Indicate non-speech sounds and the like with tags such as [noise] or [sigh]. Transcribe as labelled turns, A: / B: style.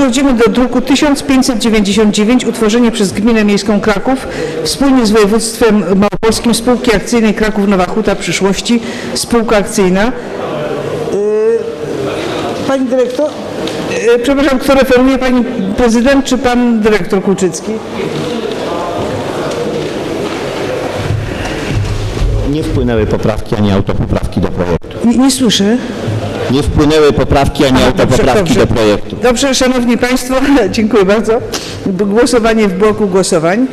A: Przechodzimy do druku 1599, utworzenie przez Gminę Miejską Kraków wspólnie z województwem małopolskim spółki akcyjnej Kraków Nowa Huta Przyszłości, spółka akcyjna. Yy, Pani dyrektor? Yy, Przepraszam, kto referuje, pani prezydent czy pan dyrektor Kulczycki?
B: Nie wpłynęły poprawki ani autopoprawki do projektu.
A: Nie, nie słyszę.
B: Nie wpłynęły poprawki ani autopoprawki do projektu.
A: Dobrze, Szanowni Państwo, [laughs] dziękuję bardzo. Głosowanie w bloku głosowań.